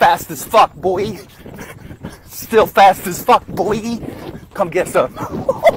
fast as fuck, boy. Still fast as fuck, boy. Come get some.